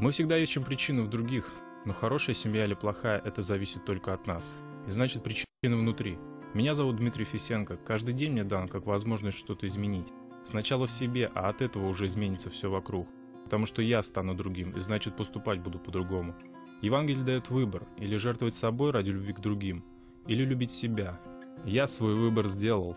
Мы всегда ищем причину в других, но хорошая семья или плохая – это зависит только от нас. И значит причина внутри. Меня зовут Дмитрий Фисенко. Каждый день мне дан как возможность что-то изменить. Сначала в себе, а от этого уже изменится все вокруг. Потому что я стану другим, и значит поступать буду по-другому. Евангелие дает выбор, или жертвовать собой ради любви к другим, или любить себя. Я свой выбор сделал.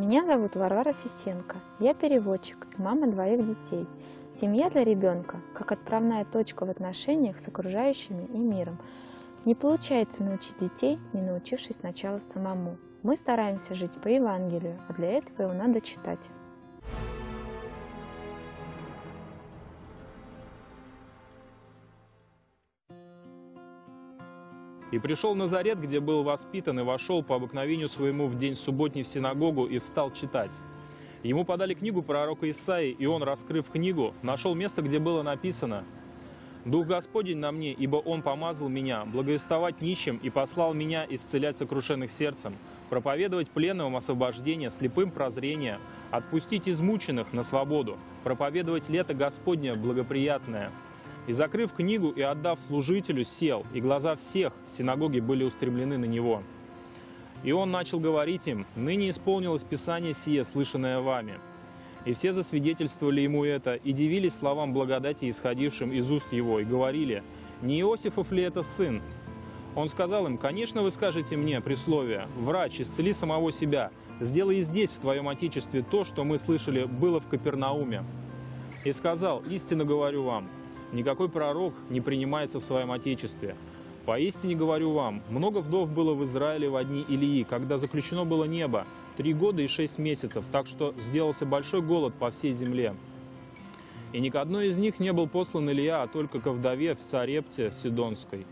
Меня зовут Варвара Фисенко. Я переводчик и мама двоих детей. Семья для ребенка как отправная точка в отношениях с окружающими и миром. Не получается научить детей, не научившись сначала самому. Мы стараемся жить по Евангелию, а для этого его надо читать. И пришел Назарет, где был воспитан, и вошел по обыкновению своему в день субботний в синагогу и встал читать. Ему подали книгу пророка Исаии, и он, раскрыв книгу, нашел место, где было написано «Дух Господень на мне, ибо Он помазал меня, благовествовать нищим и послал меня исцелять сокрушенных сердцем, проповедовать пленным освобождение, слепым прозрение, отпустить измученных на свободу, проповедовать лето Господне благоприятное». И, закрыв книгу и отдав служителю, сел, и глаза всех в синагоге были устремлены на него. И он начал говорить им, «Ныне исполнилось Писание сие, слышанное вами». И все засвидетельствовали ему это, и дивились словам благодати, исходившим из уст его, и говорили, «Не Иосифов ли это сын?» Он сказал им, «Конечно, вы скажете мне, присловие, врач, исцели самого себя, сделай и здесь, в твоем Отечестве, то, что мы слышали, было в Капернауме». И сказал, «Истинно говорю вам, никакой пророк не принимается в своем Отечестве. Поистине говорю вам, много вдов было в Израиле в одни Илии, когда заключено было небо, три года и шесть месяцев, так что сделался большой голод по всей земле. И ни к одной из них не был послан Илья, а только ко вдове в Сарепте Сидонской.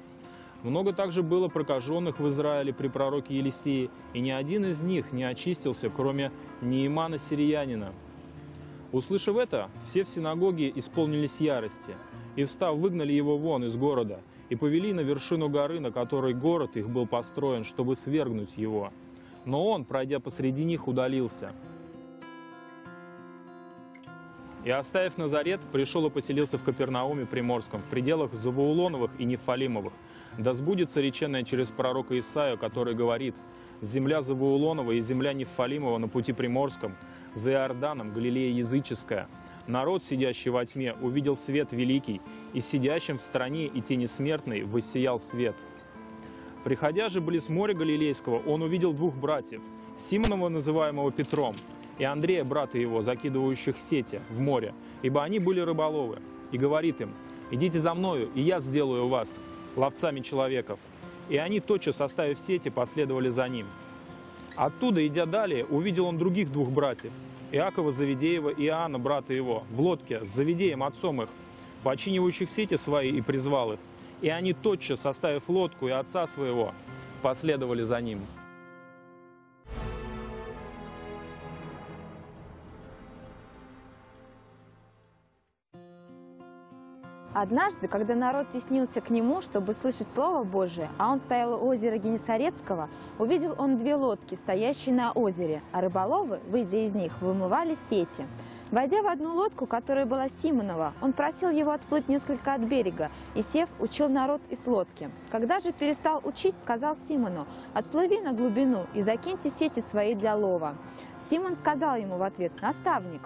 Много также было прокаженных в Израиле при пророке Елисеи, и ни один из них не очистился, кроме Неимана Сириянина. Услышав это, все в синагоге исполнились ярости – и, встав, выгнали его вон из города и повели на вершину горы, на которой город их был построен, чтобы свергнуть его. Но он, пройдя посреди них, удалился. И, оставив Назарет, пришел и поселился в Капернауме Приморском, в пределах Завуулоновых и Нефалимовых. Да сбудется реченное через пророка Исаию, который говорит, «Земля Завуулонова и земля Нефалимова на пути Приморском, за Иорданом, Галилея языческая, Народ, сидящий во тьме, увидел свет великий, и сидящим в стране и тени смертной воссиял свет. Приходя же близ моря Галилейского, он увидел двух братьев, Симонова, называемого Петром, и Андрея, брата его, закидывающих сети в море, ибо они были рыболовы, и говорит им, «Идите за мною, и я сделаю вас ловцами человеков». И они, тотчас оставив сети, последовали за ним. Оттуда, идя далее, увидел он других двух братьев – Иакова Завидеева и Иоанна, брата его, в лодке с Завидеем, отцом их, починивающих сети свои, и призвал их. И они тотчас, оставив лодку и отца своего, последовали за ним. Однажды, когда народ теснился к нему, чтобы слышать Слово Божие, а он стоял у озера Генесарецкого, увидел он две лодки, стоящие на озере, а рыболовы, выйдя из них, вымывали сети. Войдя в одну лодку, которая была Симонова, он просил его отплыть несколько от берега и, сев, учил народ из лодки. Когда же перестал учить, сказал Симону, «Отплыви на глубину и закиньте сети свои для лова». Симон сказал ему в ответ, «Наставник,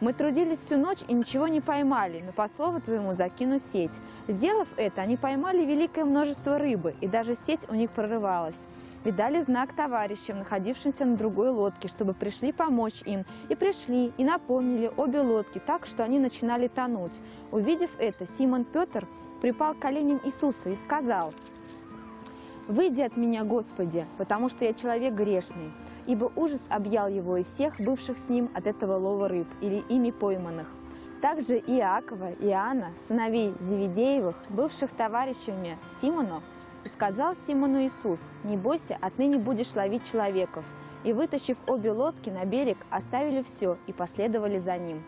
мы трудились всю ночь и ничего не поймали, но по слову твоему закину сеть. Сделав это, они поймали великое множество рыбы, и даже сеть у них прорывалась. И дали знак товарищам, находившимся на другой лодке, чтобы пришли помочь им. И пришли, и наполнили обе лодки так, что они начинали тонуть. Увидев это, Симон Петр припал к коленям Иисуса и сказал, «Выйди от меня, Господи, потому что я человек грешный» ибо ужас объял его и всех бывших с ним от этого лова рыб или ими пойманных. Также Иакова, Иоанна, сыновей Зеведеевых, бывших товарищами Симону, сказал Симону Иисус, «Не бойся, отныне будешь ловить человеков». И, вытащив обе лодки на берег, оставили все и последовали за ним.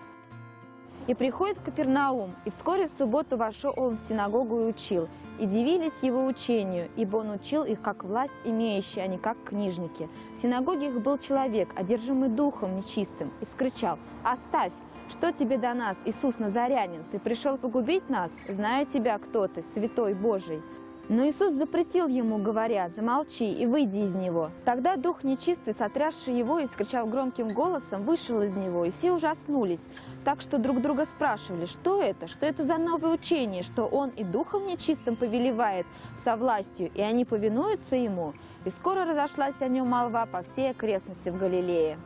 И приходит в Капернаум, и вскоре в субботу вошел он в синагогу и учил. И дивились его учению, ибо он учил их как власть имеющий, а не как книжники. В синагоге их был человек, одержимый духом нечистым, и вскричал «Оставь! Что тебе до нас, Иисус Назарянин? Ты пришел погубить нас? Знаю тебя, кто ты, святой Божий». Но Иисус запретил ему, говоря, «Замолчи и выйди из него». Тогда дух нечистый, сотрясший его и скричав громким голосом, вышел из него, и все ужаснулись, так что друг друга спрашивали, что это, что это за новое учение, что он и духом нечистым повелевает со властью, и они повинуются ему. И скоро разошлась о нем молва по всей окрестности в Галилее.